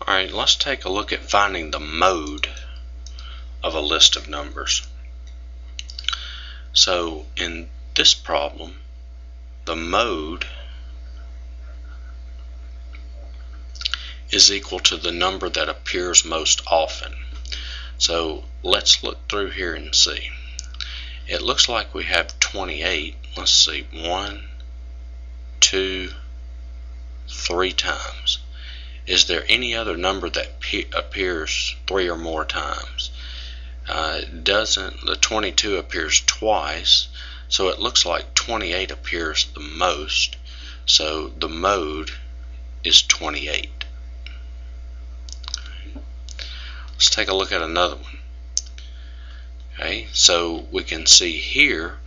Alright, let's take a look at finding the mode of a list of numbers. So in this problem, the mode is equal to the number that appears most often. So let's look through here and see. It looks like we have 28. Let's see, one, two, three times. Is there any other number that appears three or more times? Uh, doesn't the 22 appears twice so it looks like 28 appears the most. So the mode is 28 let's take a look at another one. Okay so we can see here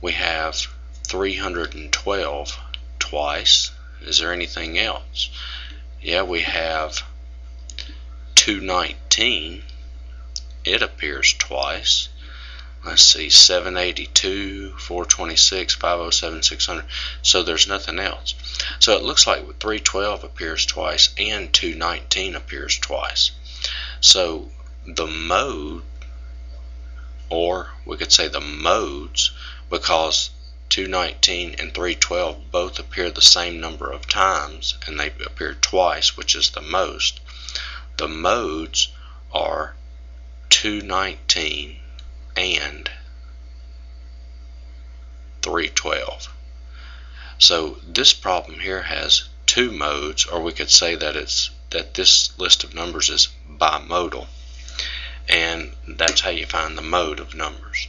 we have 312 twice. Is there anything else yeah we have 219 it appears twice. Let's see 782 426 507 600 so there's nothing else. So it looks like 312 appears twice and 219 appears twice. So the mode or we could say the modes because 219 and 312 both appear the same number of times and they appear twice which is the most. The modes are 219 and 312 so this problem here has two modes or we could say that it's that this list of numbers is bimodal. And that's how you find the mode of numbers